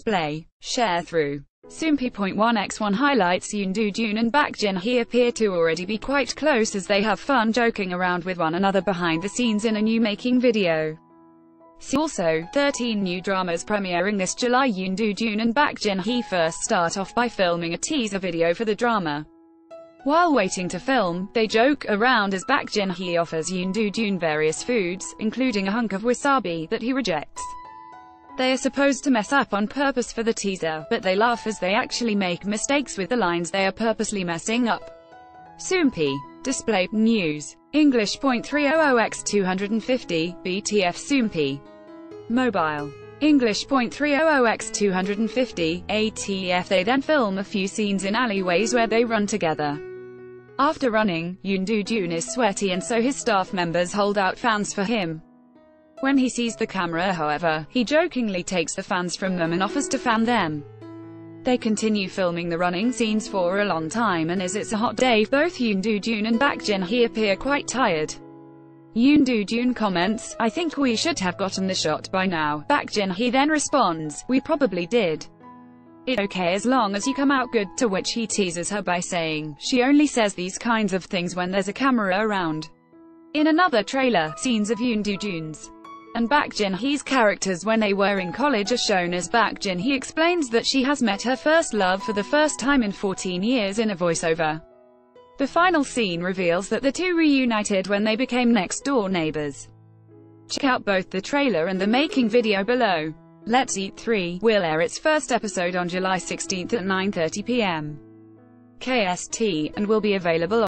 display, Sharethrough. Soompi.1x1 highlights Yoon Doojoon and Baek Jin Hee appear to already be quite close as they have fun joking around with one another behind the scenes in a new making video. See also, 13 new dramas premiering this July Yoon Doojoon and Baek Jin Hee first start off by filming a teaser video for the drama. While waiting to film, they joke around as Baek Jin Hee offers Yoon Doojoon various foods, including a hunk of wasabi, that he rejects. They are supposed to mess up on purpose for the teaser, but they laugh as they actually make mistakes with the lines they are purposely messing up. Soompi. Display. News. English. Oh oh x 250, BTF Soompi. Mobile. English. Oh x 250, ATF They then film a few scenes in alleyways where they run together. After running, Yoon Doojoon is sweaty and so his staff members hold out fans for him. When he sees the camera however, he jokingly takes the fans from them and offers to fan them. They continue filming the running scenes for a long time and as it's a hot day, both Yoon Doojoon and Baek Jin Hee appear quite tired. Yoon Doojoon comments, I think we should have gotten the shot by now. Baek Jin Hee then responds, we probably did. It okay as long as you come out good, to which he teases her by saying, she only says these kinds of things when there's a camera around. In another trailer, scenes of Yoon Doojoon's and Baek Jin Hee's characters when they were in college are shown as Baek Jin Hee explains that she has met her first love for the first time in 14 years in a voiceover. The final scene reveals that the two reunited when they became next-door neighbors. Check out both the trailer and the making video below. Let's Eat 3 will air its first episode on July 16 at 9.30 p.m. KST, and will be available